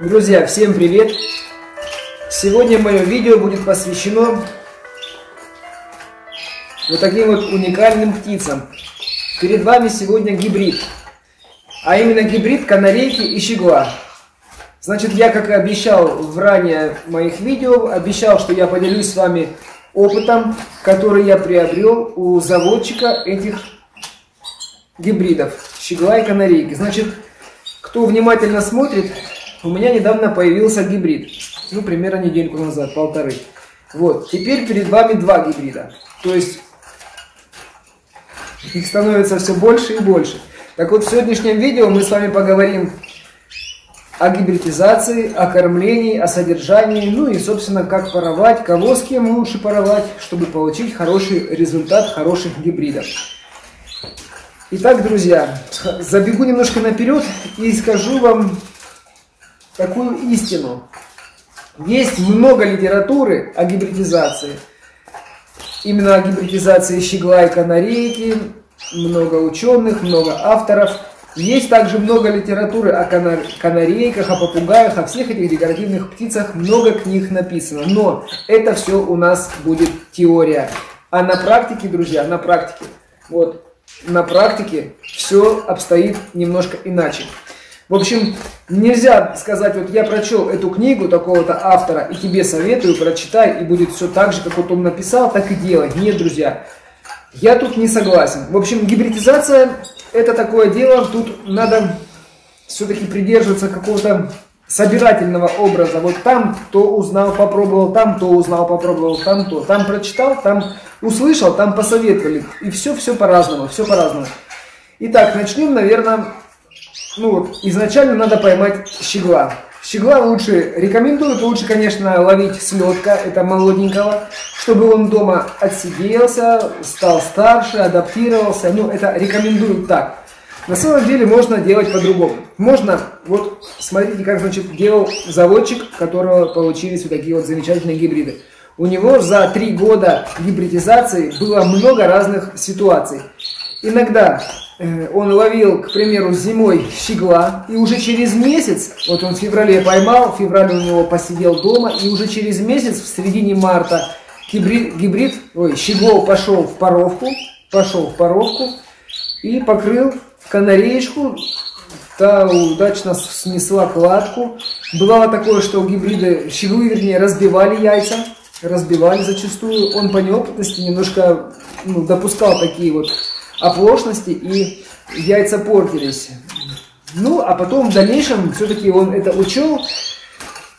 Друзья, всем привет! Сегодня мое видео будет посвящено вот таким вот уникальным птицам. Перед вами сегодня гибрид, а именно гибрид канарейки и щегла. Значит, я, как и обещал в ранее моих видео, обещал, что я поделюсь с вами опытом, который я приобрел у заводчика этих гибридов, щегла и канарейки. Значит, кто внимательно смотрит, у меня недавно появился гибрид. Ну, примерно недельку назад, полторы. Вот, теперь перед вами два гибрида. То есть, их становится все больше и больше. Так вот, в сегодняшнем видео мы с вами поговорим о гибридизации, о кормлении, о содержании, ну и, собственно, как паровать, кого с кем лучше паровать, чтобы получить хороший результат хороших гибридов. Итак, друзья, забегу немножко наперед и скажу вам такую истину. Есть много литературы о гибридизации. Именно о гибридизации щегла и канарейки, много ученых, много авторов. Есть также много литературы о канар... канарейках, о попугаях, о всех этих декоративных птицах. Много книг написано. Но это все у нас будет теория. А на практике, друзья, на практике, вот, на практике все обстоит немножко иначе. В общем, нельзя сказать, вот я прочел эту книгу такого-то автора и тебе советую, прочитай, и будет все так же, как вот он написал, так и делай. Нет, друзья, я тут не согласен. В общем, гибридизация это такое дело, тут надо все-таки придерживаться какого-то собирательного образа. Вот там то узнал, попробовал, там то узнал, попробовал, там то. Там прочитал, там услышал, там посоветовали. И все, все по-разному, все по-разному. Итак, начнем, наверное, ну вот, изначально надо поймать щегла. Щегла лучше, рекомендуют лучше, конечно, ловить слетка, это молоденького, чтобы он дома отсиделся, стал старше, адаптировался. Ну, это рекомендуют так. На самом деле можно делать по-другому. Можно, вот смотрите, как значит делал заводчик, которого получились вот такие вот замечательные гибриды. У него за три года гибридизации было много разных ситуаций. Иногда он ловил, к примеру, зимой щегла, и уже через месяц, вот он в феврале поймал, в феврале у него посидел дома, и уже через месяц, в середине марта, гибрид, гибрид ой, щеглов пошел в паровку, пошел в паровку и покрыл канареечку, та удачно снесла кладку. Бывало такое, что у гибрида щеглы, вернее, разбивали яйца, разбивали зачастую. Он по неопытности немножко ну, допускал такие вот оплошности и яйца портились. Ну, а потом в дальнейшем все-таки он это учел.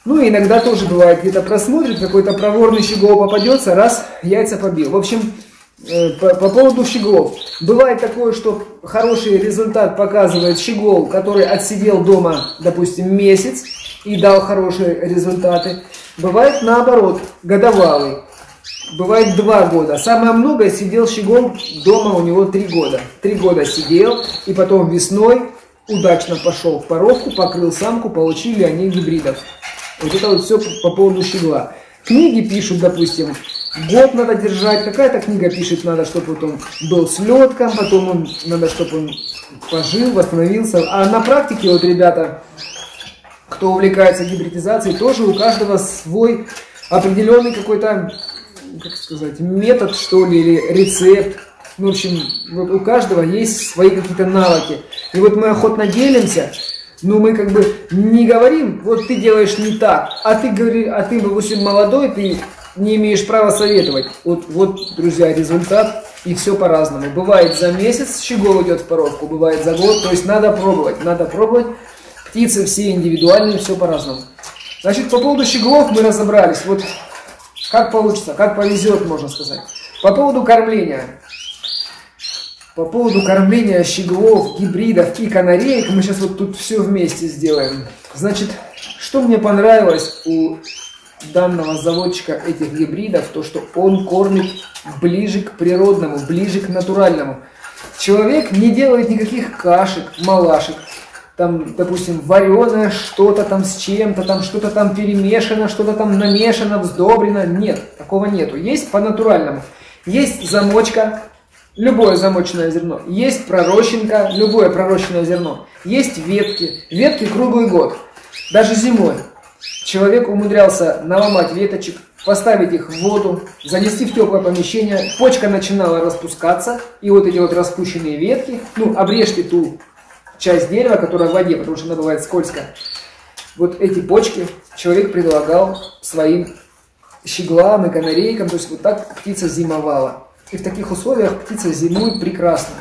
Ну, иногда тоже бывает, где-то просмотрит, какой-то проворный щеглов попадется, раз, яйца побил. В общем, э, по, по поводу щеглов. Бывает такое, что хороший результат показывает щеглов, который отсидел дома, допустим, месяц и дал хорошие результаты. Бывает наоборот, годовалый бывает два года. Самое многое сидел щегол дома у него три года. Три года сидел, и потом весной удачно пошел в поровку, покрыл самку, получили они гибридов. Вот это вот все по поводу щегла. Книги пишут, допустим, год надо держать, какая-то книга пишет, надо, чтобы вот он был слетком, потом он, надо, чтобы он пожил, восстановился. А на практике вот ребята, кто увлекается гибридизацией, тоже у каждого свой определенный какой-то как сказать, метод, что ли, или рецепт. В общем, у каждого есть свои какие-то навыки. И вот мы охотно делимся, но мы как бы не говорим, вот ты делаешь не так, а ты говоришь, а ты, допустим, молодой, ты не имеешь права советовать. Вот, вот, друзья, результат, и все по-разному. Бывает за месяц щегол идет в поровку, бывает за год, то есть надо пробовать, надо пробовать. Птицы все индивидуальные, все по-разному. Значит, по поводу щеглов мы разобрались. Вот как получится, как повезет, можно сказать. По поводу кормления. По поводу кормления щеглов, гибридов и канареек мы сейчас вот тут все вместе сделаем. Значит, что мне понравилось у данного заводчика этих гибридов, то что он кормит ближе к природному, ближе к натуральному. Человек не делает никаких кашек, малашек, там, допустим, вареное что-то там с чем-то, там что-то там перемешано, что-то там намешано, вздобрено. Нет, такого нету. Есть по-натуральному. Есть замочка, любое замоченное зерно. Есть пророщенка, любое пророщенное зерно. Есть ветки, ветки круглый год. Даже зимой человек умудрялся наломать веточек, поставить их в воду, занести в теплое помещение, почка начинала распускаться, и вот эти вот распущенные ветки, ну, обрежьте ту часть дерева, которая в воде, потому что она бывает скользкая, вот эти почки человек предлагал своим щеглам и канарейкам, то есть вот так птица зимовала. И в таких условиях птица зимует прекрасно.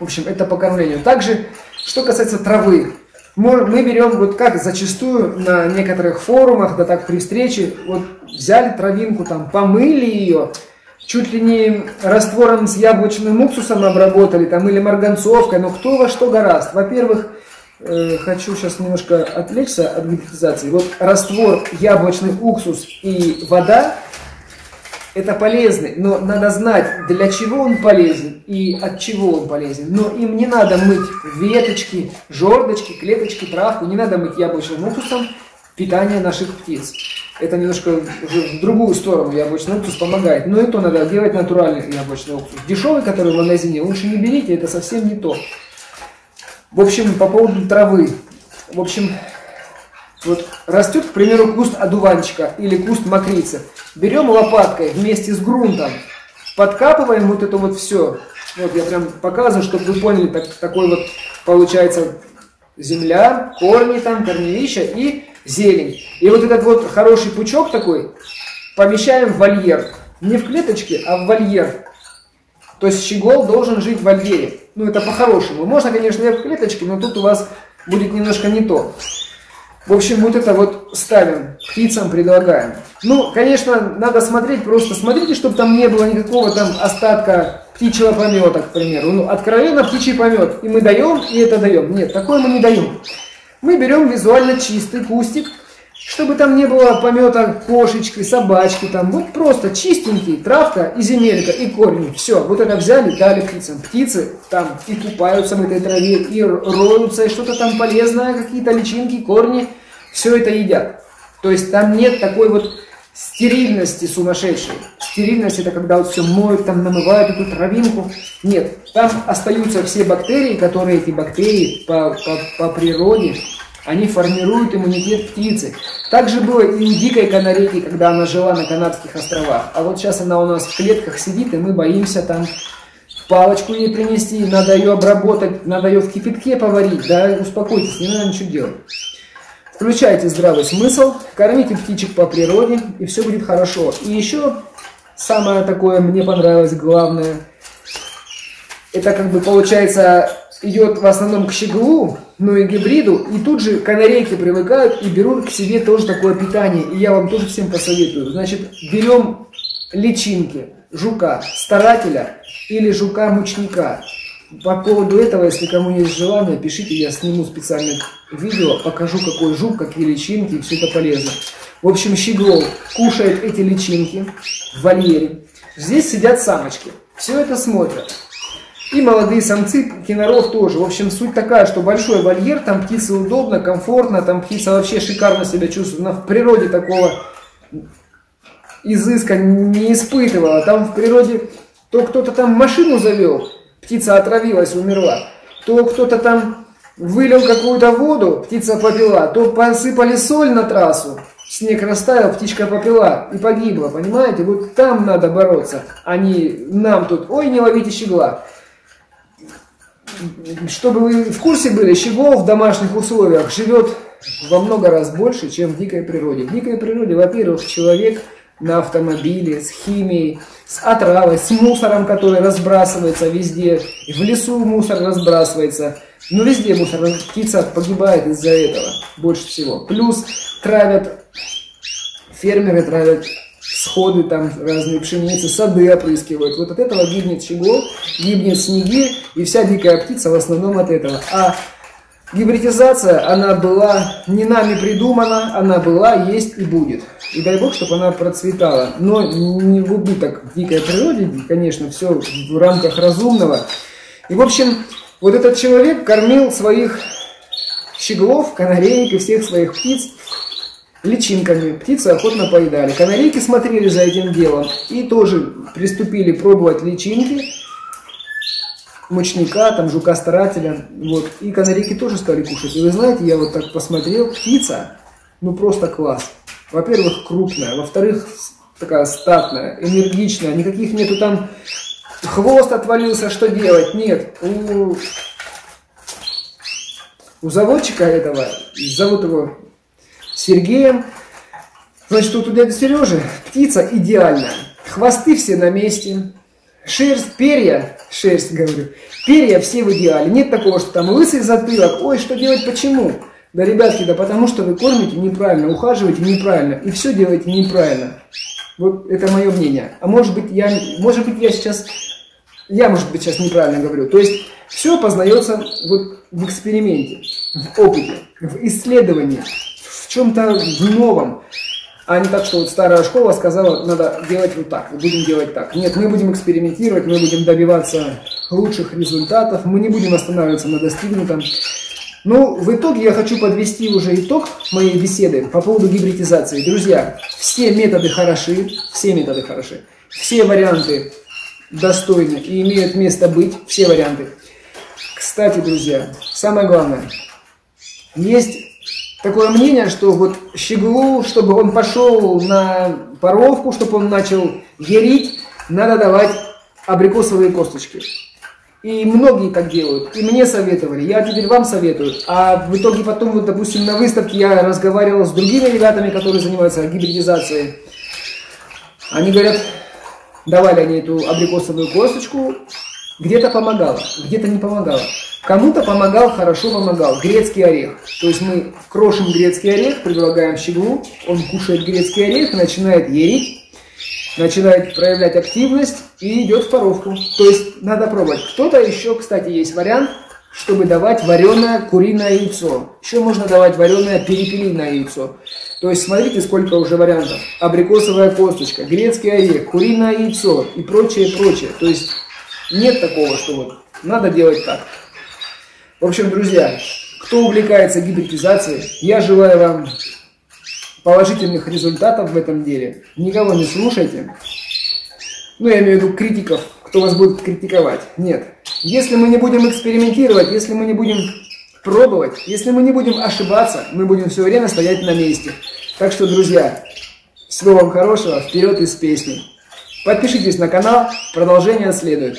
В общем, это по кормлению. Также, что касается травы, мы берем, вот как зачастую на некоторых форумах, да так при встрече, вот взяли травинку, там, помыли ее, чуть ли не раствором с яблочным уксусом обработали, там, или марганцовкой, но кто во что гораст. Во-первых, э, хочу сейчас немножко отвлечься от гипотезации. Вот раствор, яблочный уксус и вода это полезный, но надо знать, для чего он полезен и от чего он полезен. Но им не надо мыть веточки, жердочки, клеточки, травку, не надо мыть яблочным уксусом питание наших птиц. Это немножко уже в другую сторону яблочный уксус помогает. Но и то надо делать натуральный яблочный уксус. Дешевый, который в магазине, лучше не берите, это совсем не то. В общем, по поводу травы. В общем, вот растет, к примеру, куст одуванчика или куст мокрицы. Берем лопаткой вместе с грунтом, подкапываем вот это вот все. Вот я прям показываю, чтобы вы поняли, так, такой вот получается земля, корни там, корневища и зелень. И вот этот вот хороший пучок такой помещаем в вольер. Не в клеточке, а в вольер. То есть щегол должен жить в вольере. Ну, это по-хорошему. Можно, конечно, и в клеточке, но тут у вас будет немножко не то. В общем, вот это вот ставим, птицам предлагаем. Ну, конечно, надо смотреть, просто смотрите, чтобы там не было никакого там остатка птичьего помета, к примеру. Ну, откровенно птичий помет. И мы даем, и это даем. Нет, такое мы не даем. Мы берем визуально чистый кустик, чтобы там не было помета кошечки, собачки, там вот просто чистенький, травка и земелька, и корни. Все, вот это взяли, дали птицам. Птицы там и купаются в этой траве, и роются, и что-то там полезное, какие-то личинки, корни, все это едят. То есть там нет такой вот стерильности сумасшедшей. Стерильность это когда вот все моют, там намывают эту травинку. Нет, там остаются все бактерии, которые эти бактерии по, по, по природе они формируют иммунитет птицы. Так же было и у дикой канарейки, когда она жила на Канадских островах. А вот сейчас она у нас в клетках сидит, и мы боимся там палочку ей принести, надо ее обработать, надо ее в кипятке поварить. Да, успокойтесь, не надо ничего делать. Включайте здравый смысл, кормите птичек по природе, и все будет хорошо. И еще самое такое мне понравилось, главное, это как бы получается идет в основном к щеглу, ну и гибриду, и тут же канарейки привыкают и берут к себе тоже такое питание. И я вам тоже всем посоветую. Значит, берем личинки жука, старателя или жука-мучника. По поводу этого, если кому есть желание, пишите, я сниму специальное видео, покажу, какой жук, какие личинки, и все это полезно. В общем, щеглов кушает эти личинки в вольере. Здесь сидят самочки. Все это смотрят. И молодые самцы киноров тоже. В общем, суть такая, что большой вольер, там птице удобно, комфортно, там птица вообще шикарно себя чувствует. Она в природе такого изыска не испытывала. Там в природе то кто-то там машину завел, птица отравилась, умерла. То кто-то там вылил какую-то воду, птица попила. То посыпали соль на трассу, снег растаял, птичка попила и погибла, понимаете? Вот там надо бороться, а не нам тут, ой, не ловите щегла чтобы вы в курсе были, щегол в домашних условиях живет во много раз больше, чем в дикой природе. В дикой природе, во-первых, человек на автомобиле, с химией, с отравой, с мусором, который разбрасывается везде. В лесу мусор разбрасывается. Но везде мусор, птица погибает из-за этого больше всего. Плюс травят, фермеры травят сходы там разные пшеницы, сады опрыскивают. Вот от этого гибнет щегол, гибнет снеги, и вся дикая птица в основном от этого. А гибридизация, она была не нами придумана, она была, есть и будет. И дай бог, чтобы она процветала. Но не в убыток дикой природе, конечно, все в рамках разумного. И, в общем, вот этот человек кормил своих щеглов, канареек и всех своих птиц личинками. Птицы охотно поедали. Канарейки смотрели за этим делом и тоже приступили пробовать личинки. Мучника, там жука-старателя. Вот. И канарейки тоже стали кушать. И вы знаете, я вот так посмотрел, птица, ну просто класс. Во-первых, крупная, во-вторых, такая статная, энергичная, никаких нету там хвост отвалился, что делать? Нет. У, у заводчика этого, зовут его Сергеем, значит, вот у дяди Сережи птица идеальная. Хвосты все на месте, шерсть, перья, шерсть, говорю, перья все в идеале. Нет такого, что там лысый затылок, ой, что делать, почему? Да, ребятки, да потому что вы кормите неправильно, ухаживаете неправильно и все делаете неправильно. Вот это мое мнение. А может быть, я, может быть, я сейчас, я, может быть, сейчас неправильно говорю. То есть, все познается вот в эксперименте, в опыте, в исследовании, в чем-то новом. А не так, что вот старая школа сказала, надо делать вот так, будем делать так. Нет, мы будем экспериментировать, мы будем добиваться лучших результатов, мы не будем останавливаться на достигнутом. Ну, в итоге я хочу подвести уже итог моей беседы по поводу гибридизации. Друзья, все методы хороши, все методы хороши, все варианты достойны и имеют место быть, все варианты. Кстати, друзья, самое главное, есть такое мнение, что вот щеглу, чтобы он пошел на паровку, чтобы он начал ерить, надо давать абрикосовые косточки. И многие так делают. И мне советовали. Я теперь вам советую. А в итоге потом, вот, допустим, на выставке я разговаривал с другими ребятами, которые занимаются гибридизацией. Они говорят, давали они эту абрикосовую косточку, где-то помогало, где-то не помогало. Кому-то помогал, хорошо помогал. Грецкий орех. То есть мы крошим грецкий орех, предлагаем щеглу, он кушает грецкий орех, начинает ерить, начинает проявлять активность и идет в паровку. То есть надо пробовать. Кто-то еще, кстати, есть вариант, чтобы давать вареное куриное яйцо. Еще можно давать вареное перепелиное яйцо. То есть смотрите, сколько уже вариантов. Абрикосовая косточка, грецкий орех, куриное яйцо и прочее, прочее. То есть нет такого, что вот надо делать так. В общем, друзья, кто увлекается гибридизацией, я желаю вам положительных результатов в этом деле. Никого не слушайте. Ну, я имею в виду критиков, кто вас будет критиковать. Нет. Если мы не будем экспериментировать, если мы не будем пробовать, если мы не будем ошибаться, мы будем все время стоять на месте. Так что, друзья, всего вам хорошего, вперед из песни. Подпишитесь на канал, продолжение следует.